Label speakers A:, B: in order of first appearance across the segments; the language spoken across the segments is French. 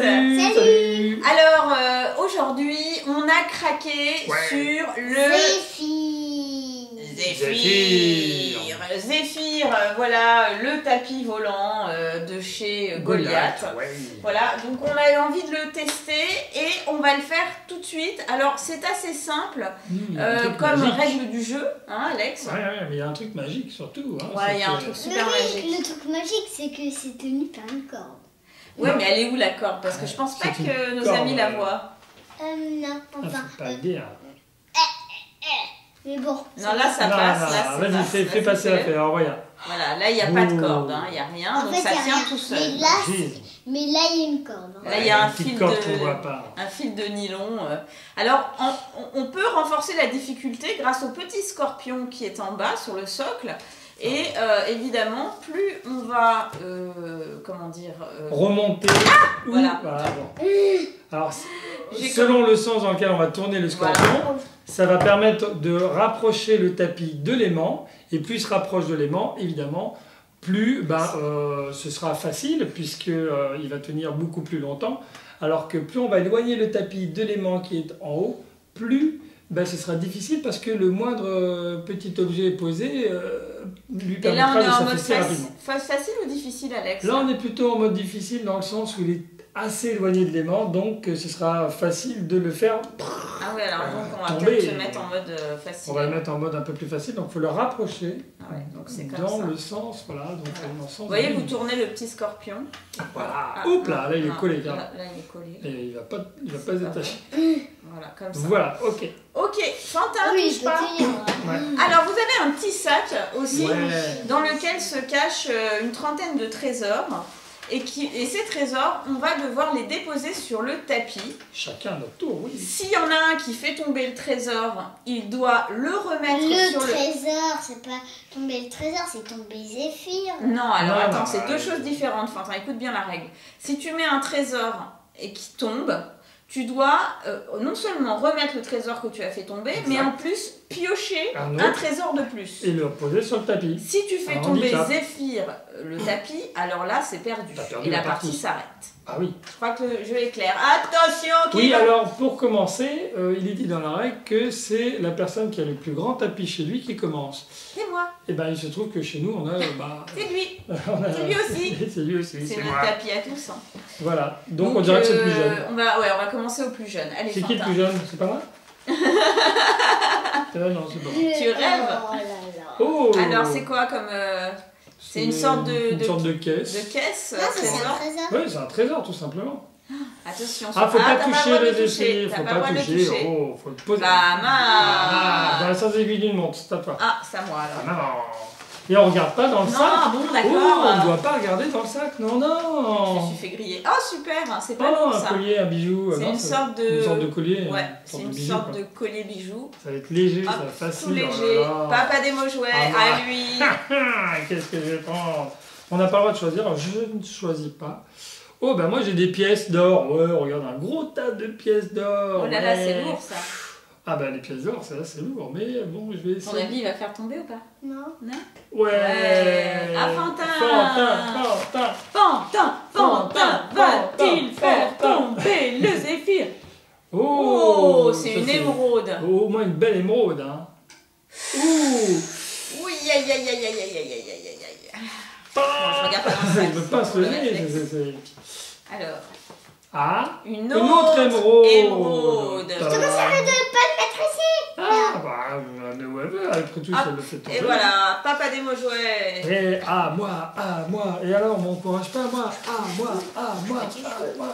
A: Salut,
B: Salut.
A: salut.
C: Alors euh, aujourd'hui, on a craqué
A: Ouais.
C: sur le
B: Zéphyr.
C: Zéphyr. Zéphyr, euh, voilà le tapis volant euh, de chez Goliath.
A: ouais.
C: Voilà, donc on a eu envie de le tester et on va le faire tout de suite. Alors c'est assez simple,
A: Mmh,
C: euh, comme
A: magique.
C: règle du jeu, hein Alex
A: Ouais, ouais, mais il y a un truc magique surtout. Hein,
C: Ouais, il y a un truc super magique.
B: le truc magique, c'est que c'est tenu par une corde.
C: Ouais, mais elle est où la corde? Parce que je pense pas que nos
A: corde,
C: amis la voient.
B: Euh, non,
A: Ah,
B: enfin.
A: faut pas
B: euh,
A: le dire.
B: mais bon.
C: Non, là ça
A: Non,
C: passe.
A: non,
C: là, ça
A: vas-y,
C: passe,
A: fais,
C: là,
A: fais passer
C: fait-
A: l'affaire. Alors, regarde.
C: Voilà, là il n'y a pas de corde, hein, il n'y a rien,
B: En
C: donc
B: fait,
C: ça tient
B: rien.
C: tout seul.
B: Mais là,
A: Gilles.
B: mais là, il y a une corde. hein.
C: Là, il y a un fil
A: corde
C: de-
A: qu'on voit pas.
C: un fil de nylon. euh. Alors, on, on peut renforcer la difficulté grâce au petit scorpion qui est en bas sur le socle. Et euh, évidemment, plus on va, euh, comment dire, euh,
A: Remonter. ou-
C: Voilà.
A: bon. Alors, selon le sens dans lequel on va tourner le scorpion,
C: Voilà.
A: ça va permettre de rapprocher le tapis de l'aimant. Et plus il se rapproche de l'aimant, évidemment, plus euh, ce sera facile, puisqu'il il va tenir beaucoup plus longtemps. Alors que plus on va éloigner le tapis de l'aimant qui est en haut, plus ben, ce sera difficile parce que le moindre euh, petit objet posé euh, lui
C: Et là,
A: permettra
C: on est
A: de
C: en mode
A: s'affaisser rapidement.
C: fa- facile ou difficile, Alex?
A: Là, on est plutôt en mode difficile dans le sens où il est assez éloigné de l'aimant, donc euh, ce sera facile de le faire.
C: Ah oui, alors donc on va peut-être se mettre en mode facile.
A: On va le mettre en mode un peu plus facile, donc il faut le rapprocher
C: Ah ouais, donc c'est comme
A: dans
C: ça.
A: le sens, voilà, donc
C: Voilà.
A: dans le sens
C: Vous voyez, vous tournez le petit scorpion.
A: Voilà,
C: Ah,
A: Oups là, là il est
C: non,
A: collé,
C: Là, là, il est collé.
A: Et il va pas, il va pas se détacher.
C: Voilà, comme ça.
A: Voilà, ok.
C: Ok, Fantin,
B: oui,
C: touche pas.
A: Ouais.
C: Alors, vous avez un petit sac aussi,
A: Ouais.
C: dans lequel se cachent euh, une trentaine de trésors. Et, qui, et ces trésors, on va devoir les déposer sur le tapis.
A: Chacun à notre tour, oui.
C: S'il y en a un qui fait tomber le trésor, il doit le remettre
B: Le
C: sur le...
B: trésor, c'est pas tomber le trésor, c'est tomber Zéphyr.
C: Non, alors
A: Non,
C: attends, c'est deux choses différentes, Fantin. Écoute bien la règle. Si tu mets un trésor et qui tombe, tu dois euh, non seulement remettre le trésor que tu as fait tomber, mais en plus piocher
A: Un
C: trésor de plus.
A: Et le reposer sur le tapis.
C: Si tu fais
A: Un
C: tomber
A: handicap.
C: Zéphyr, euh, le tapis, alors là c'est perdu. Et la
A: la
C: partie
A: partie.
C: s'arrête.
A: Ah oui.
C: Je crois que le jeu est clair. Attention,
A: Oui,
C: va-
A: alors pour commencer, euh, il est dit dans la règle que c'est la personne qui a le plus grand tapis chez lui qui commence.
C: C'est moi,
A: Et ben il se trouve que chez nous, on a. Bah,
C: c'est lui.
A: a-
C: C'est lui aussi.
A: c'est lui aussi,
C: C'est notre tapis à tous. hein.
A: Voilà, donc, on dirait que c'est le plus
C: euh,
A: jeune.
C: On va, ouais, on va commencer au plus jeune. Allez,
A: C'est qui le plus jeune? C'est pas moi? Non, c'est.
C: Tu rêves
B: Oh là là.
A: Oh
C: Alors c'est quoi comme... euh, c'est une sorte de-
A: Une
C: de-
A: sorte de
C: de
A: caisse.
C: caisse,
B: Ah,
C: euh,
B: ça, c'est un
C: trésor
B: trésor.
A: Oui, c'est un trésor tout simplement.
C: Attention.
A: Ah, faut
C: ah,
A: pas
C: t'as le
A: toucher
C: droit de
A: les
C: toucher,
A: essais, faut
C: pas
A: pas
C: le droit de
A: toucher.
C: toucher.
A: Oh, faut le poser.
C: Bah,
A: Ah, dans
C: mince.
A: le sens aiguille d'une montre, c'est à toi.
C: Ah, c'est à moi
A: Ah,
C: alors.
A: non. Et on regarde pas dans le
C: Non,
A: sac.
C: bon,
A: Oh,
C: d'accord.
A: on ne doit pas regarder dans le sac, non,
C: Je me
A: non.
C: suis fait griller. Oh, super, hein, c'est pas
A: Oh,
C: lourd
A: un
C: ça.
A: collier, un bijou.
C: C'est
A: non,
C: une sorte de-
A: Une sorte de collier.
C: Ouais,
A: une
C: c'est
A: sorte
C: une
A: de bijou,
C: sorte de collier bijou.
A: Ça va être léger,
C: Hop,
A: ça va être facile.
C: Tout
A: oh
C: léger. Papa des mots jouets,
A: Ah,
C: à lui.
A: Qu'est-ce que je vais prendre? On n'a pas le droit de choisir, alors je ne choisis pas. Oh, ben moi j'ai des pièces d'or. Ouais, regarde, un gros tas de pièces d'or.
C: Oh là là,
A: ouais.
C: c'est lourd ça.
A: Ah, ben les pièces d'or, ça c'est lourd, mais bon, je vais
C: Ton
A: essayer.
C: avis, il va faire tomber ou pas?
B: Non.
A: Ouais.
C: Ouais. Ah, Fantin.
A: Fantin, Fantin.
C: Fantin, Fantin, va-t-il faire tomber le zéphyr?
A: Oh,
C: Oh, c'est une émeraude.
A: Oh, au moins une belle émeraude, hein. Ouh
C: Oui, aïe, aïe, aïe, aïe, aïe, aïe, aïe, aïe, aïe, aïe.
A: Ah
C: je regarde pas dans le sac,
A: Il veut pas se lever.
C: Alors,
A: Ah
C: une
A: Une
C: autre,
A: autre émeraude
C: émeraude.
B: Je te conseillerais de pas le mettre ici.
A: Ah, bah, mais ouais, après tout, ça le fait tomber.
C: Et voilà, papa des mots jouets.
A: Et à moi, à moi. Et alors, mon courage pas, moi, à moi, à moi, à moi.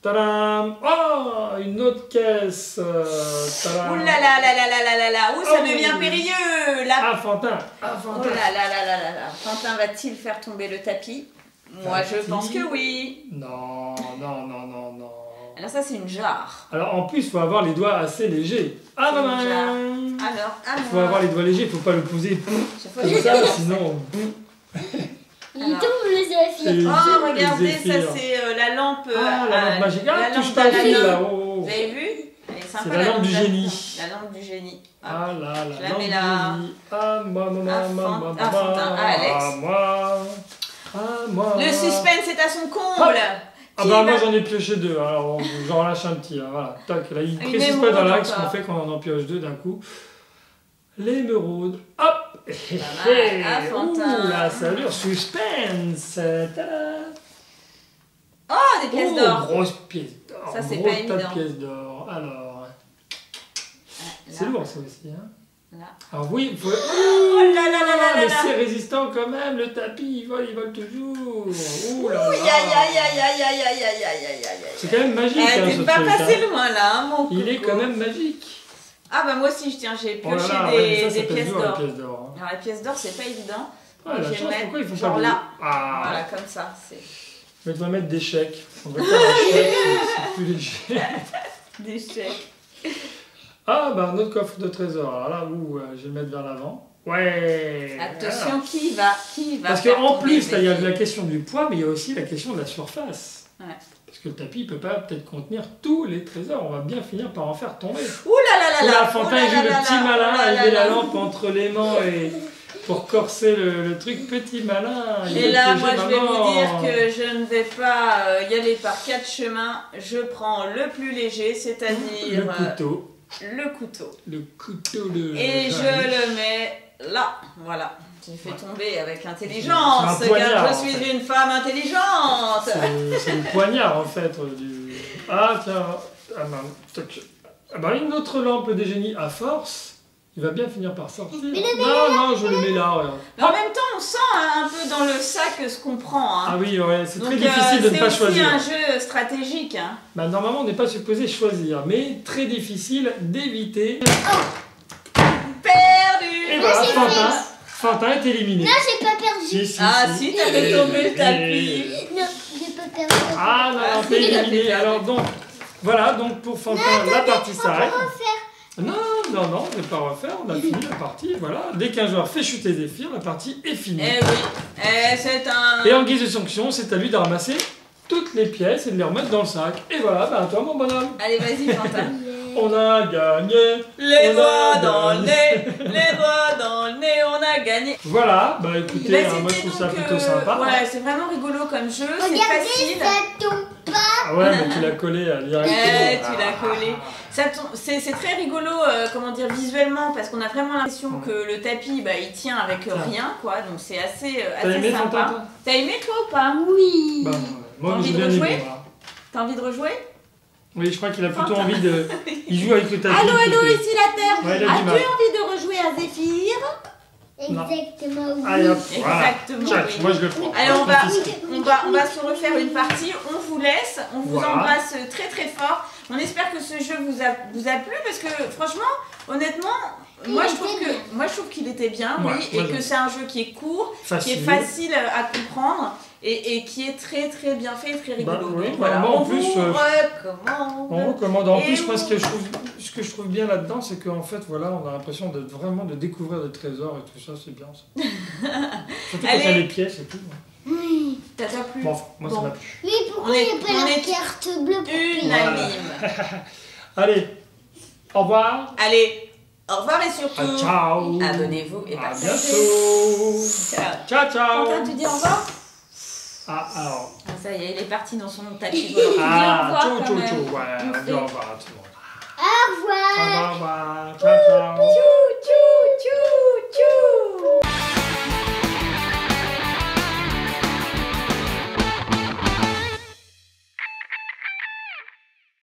A: Tadam Oh, une autre caisse. euh, Tadam
C: Ouh là là là là là là là là, ouh ça
A: Oh.
C: devient périlleux là.
A: Ah, Fantin, ah,
C: Oh
A: Fantin.
C: là là là là là là. Fantin va-t-il faire tomber le tapis Moi je pense que oui.
A: Non, non, non, non, non.
C: Alors ça c'est une jarre.
A: Alors, en plus, il faut avoir les doigts assez légers. Ah, maman
C: une Alors, à
A: Il faut avoir les doigts légers, il faut pas le poser
C: Chaque fois,
A: comme ça, sinon...
B: Il tombe le Zéphyr.
C: Oh regardez, ça c'est euh, la lampe. euh,
A: Ah, la
C: à-
A: lampe magique.
C: la
A: Ah,
C: lampe
A: touche pas là. oh.
C: Vous avez vu Elle est sympa.
A: C'est la lampe du génie.
C: La lampe du génie.
A: Ah là
C: Je
A: là,
C: la mets là.
A: Ah, moi, moi,
C: Ah,
A: moi, moi,
C: ah,
A: moi, moi. Ah, moi.
C: Le suspense est à son comble.
A: Ah
C: Qui
A: bah moi j'en ai pioché deux, alors on- j'en relâche un petit, hein, voilà. Tac, là il précise pas dans l'axe qu'on fait quand on en pioche deux d'un coup. L'émeraude, hop.
C: Ah.
A: Ouh là, ça dure, suspense.
C: Oh, des pièces
A: Oh,
C: d'or.
A: grosse pièce d'or,
C: Ça, c'est pas évident.
A: pièces d'or, alors... C'est lourd ça aussi, hein
C: Là.
A: Alors oui, faut...
C: oh là là là là
A: mais c'est résistant quand même, le tapis, il vole, il vole toujours. Ouh là là. C'est quand même magique.
C: Eh, t'es pas passé loin là, hein, mon
A: Il est quand même magique.
C: Ah bah moi aussi, je tiens, j'ai pioché
A: oh là là,
C: des,
A: ouais, ça,
C: des pièces d'or. Alors les pièces d'or, c'est pas évident.
A: Ah, la
C: je vais
A: chance,
C: mettre
A: ils
C: genre là.
A: Ah.
C: Voilà, comme ça.
A: Mais tu vas mettre des chèques. On va faire un chèque, c'est plus léger.
C: Des chèques.
A: Ah, bah un autre coffre de trésor. Alors là, ouh, euh, je vais le mettre vers l'avant. Ouais
C: Attention, qui va, qui va
A: Parce qu'en plus, il y a la question du poids, mais il y a aussi la question de la surface.
C: Ouais.
A: Parce que le tapis, il peut pas peut-être contenir tous les trésors. On va bien finir par en faire tomber.
C: Ouh là là là
A: Là. Fantin, joue le petit malin, il met la lampe entre les mains et pour corser le, le truc, petit malin.
C: Et là, moi, je vais vous dire que je ne vais pas euh, y aller par quatre chemins. Je prends le plus léger, c'est-à-dire
A: Le couteau.
C: Le couteau.
A: Le couteau de.
C: Et je le mets là. Voilà. J'ai fait tomber avec intelligence,
A: C'est un poignard,
C: car je
A: en
C: suis
A: fait.
C: une femme intelligente.
A: C'est le poignard en fait. euh, Du... Ah tiens. Ah, bah, toc. Ah, bah, une autre lampe des génies à force. Il va bien finir par sortir. Non, non, je le mets là.
C: Mais en même temps, on sent un peu dans le sac ce qu'on prend. hein.
A: Ah oui, ouais, c'est très difficile
C: euh,
A: de ne pas
C: C'est
A: choisir.
C: aussi un jeu stratégique. hein.
A: Bah, normalement, on n'est pas supposé choisir, mais très difficile d'éviter.
C: Perdu
A: Et voilà, Fantin, Fantin est éliminé.
B: Non, j'ai pas perdu.
A: Si, si,
C: Ah
A: si.
C: fait tomber le tapis.
B: Non, j'ai pas perdu.
A: Ah non,
C: Ah,
A: t'es éliminé. Alors donc, voilà, donc pour Fantin, la partie s'arrête.
B: refaire.
A: Non, non, non, on ne va pas refaire, on a fini la partie, voilà. Dès qu'un joueur fait chuter Zéphyr, la partie est finie.
C: Eh oui, eh, c'est un...
A: Et en guise de sanction, c'est à lui de ramasser toutes les pièces et de les remettre dans le sac. Et voilà, bah à toi mon bonhomme.
C: Allez, vas-y, Fantin.
A: On a gagné.
C: Les doigts dans le nez, les doigts dans le nez, on a gagné.
A: Voilà, bah écoutez,
C: Bah,
A: hein, moi je trouve ça plutôt
C: euh,
A: sympa.
C: Ouais, c'est vraiment rigolo comme jeu, c'est
B: Regardez,
C: facile.
B: ça tombe pas.
A: Ah ouais, mais tu l'as collé à directement.
C: Eh, tu l'as collé. C'est très rigolo, euh, comment dire, visuellement, parce qu'on a vraiment l'impression
A: Ouais.
C: que le tapis, bah, il tient avec rien, quoi. Donc c'est assez, euh, assez
A: aimé
C: sympa. T'as aimé toi ou pas?
B: Oui.
A: Bah, ouais. Moi
C: T'as envie de rejouer. T'as envie de rejouer?
A: Oui, je crois qu'il a plutôt envie de. Il joue avec le tapis.
C: Allô, allô,
A: que-
C: ici la Terre
A: Ouais,
C: As-tu envie de rejouer à Zéphyr?
B: Exactement, oui.
A: Allez hop, voilà.
C: Exactement,
A: Tchac,
C: oui.
A: moi je le prends.
C: Allez, on va, on, va, on va se refaire une partie, on vous laisse, on vous
A: Voilà.
C: embrasse très très fort. On espère que ce jeu vous a, vous a plu parce que franchement, honnêtement,
B: Il
C: moi je, trouve que, moi je trouve qu'il était bien,
A: Ouais,
C: oui, et que c'est un jeu qui est court, qui est
A: Facile.
C: facile à comprendre et, et qui est très très bien fait et très rigolo.
A: Bah, oui,
C: Donc,
A: bah,
C: voilà,
A: moi, en
C: on
A: plus,
C: vous
A: euh,
C: recommande.
A: On recommande. En
C: Et
A: plus, moi, ce que, je trouve, ce que je trouve bien là-dedans, c'est qu'en fait, voilà, on a l'impression de vraiment de découvrir des trésors et tout ça, c'est bien ça. Surtout quand
C: Allez.
A: a les pièces et tout.
B: Oui.
C: T'as pas plu
A: Bon, moi, ça m'a plu.
B: Oui, pourquoi il n'y a pas la carte bleue pour
C: Unanime.
A: Allez, au revoir.
C: Allez, au revoir et surtout,
A: Ah, ciao.
C: abonnez-vous et
A: À
C: partagez.
A: bientôt.
C: Ciao.
A: Ciao, ciao.
C: Quentin, tu dis au revoir?
A: Ah, alors.
C: Ah, ça y est, il est parti dans son tapis volant.
A: Ah,
C: même.
A: ciao. Ouais, on dit au revoir à tout le monde.
B: Au revoir.
A: Au revoir, au revoir. Ciao, ciao.